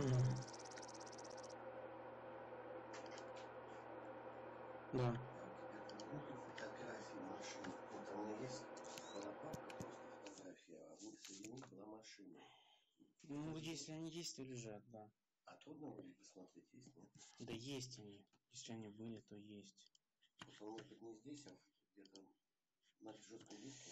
Ну. Да. Это нету фотографии машины. Вот у меня есть была папка, просто фотография, а среди них была машина. Ну, если они есть, то лежат, да. А трудно будет посмотреть, есть нет? Да есть они. Если они были, то есть. Вот он может быть не здесь, а где-то на жестком диске.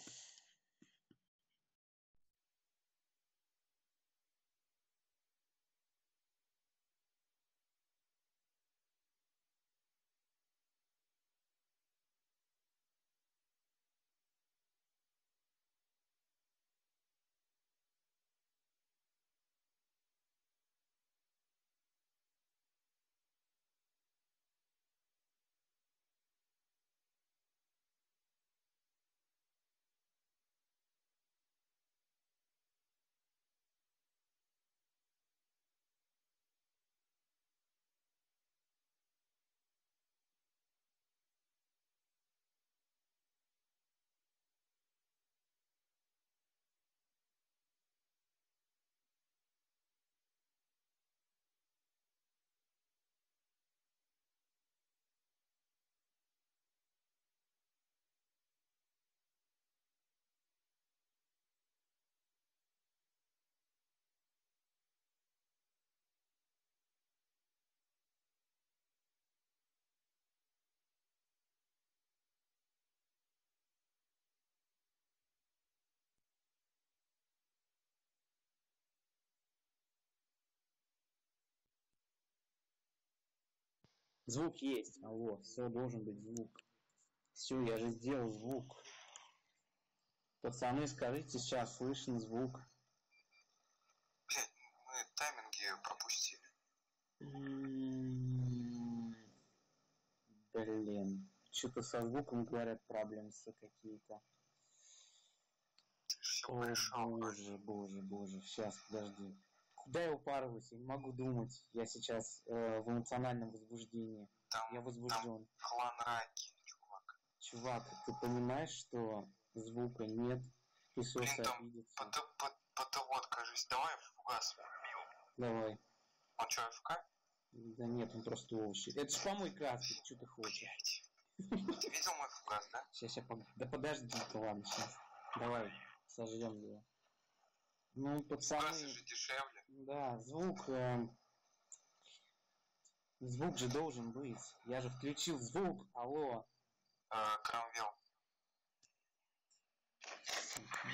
Звук есть. Алло, все, должен быть звук. Все, я же сделал звук. Пацаны, скажите, сейчас слышен звук. Блядь, мы тайминги пропустили. М, Блин. Что-то со звуком, говорят, проблемы какие-то. Все О, порешал. боже, боже, боже. Сейчас, подожди. Куда я упарываюсь? Я не могу думать. Я сейчас э, в эмоциональном возбуждении. Там, Я возбужден. клан Раки, чувак. Чувак, ты понимаешь, что звука нет? Песос Блин, там обидится. ПТ, ПТ, кажется. Давай фугас. Давай. Он что, ФК? Да нет, он просто овощи. Это ж помой краски, что ты хочешь? Блядь. Ты видел мой фугас, да? Сейчас, я пог... Да подожди-ка, ладно, сейчас. Давай, сожжем его. Ну, пацаны, же дешевле. да, звук... э, Звук же должен быть. Я же включил звук. Алло. Э, Крамвел.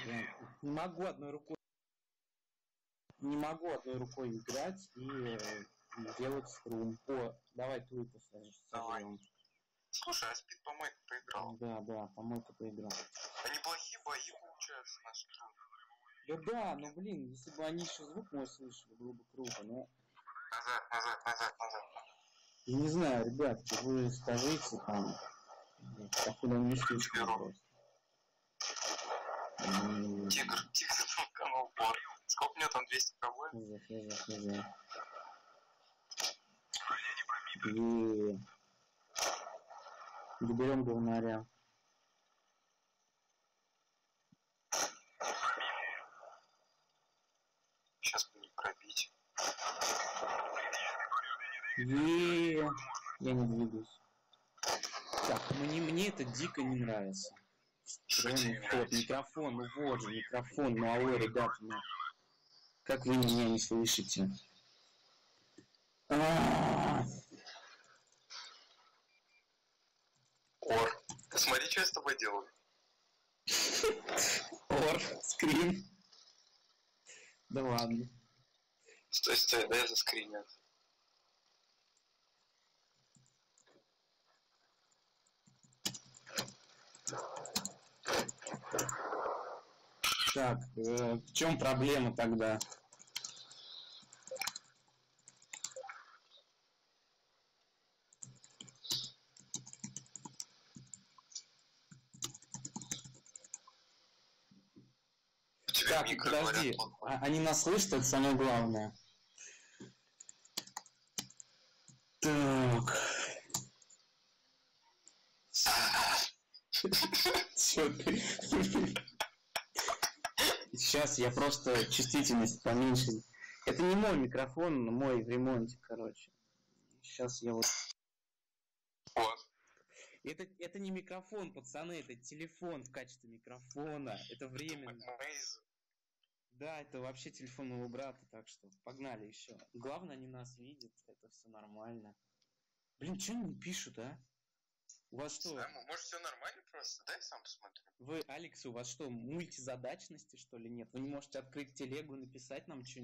Я не могу одной рукой... Не могу одной рукой играть и э, делать струм. О, давай твой Давай. сожжем. Слушай, а спид помойка поиграл. Да, да, помойка поиграл. А неплохие бои получаются на струн. Да да, ну блин, если бы они еще звук мой слышали, было бы круто, но... Назад, назад, назад, назад. Я не знаю, ребятки, вы скажите там, походу он не слышит Беру. просто. Тигр, тигр танканул бор. Сколько у него там 200 кб? хз, хз, хз. И... Доберем говнаря. Сейчас бы не пробить. Я не двигаюсь. Так, мне, мне это дико не нравится. Встроенный вход, микрофон, ну вот же, микрофон, ну алло, ребята, ну. Как вы меня не слышите? А, Ор. Смотри, что я с тобой делаю. Ор, скрин. Да ладно. Стой, стой, дай заскринят. Так, э, в чем проблема тогда? Так, подожди, говорят, а- они нас слышат, это самое главное. Так. Чё ты? Сейчас я просто чувствительность поменьше Это не мой микрофон, мой в ремонте, короче. Сейчас я вот... Вот. Это, это не микрофон, пацаны, это телефон в качестве микрофона. Это временно. Да, это вообще телефон моего брата, так что погнали еще. Главное, они нас видят, это все нормально. Блин, что они не пишут, а? У вас что, Знаю, может все нормально просто? Дай сам посмотрю. вы, Алекс, у вас что, мультизадачности, что ли, нет? Вы не можете открыть телегу написать нам что-нибудь?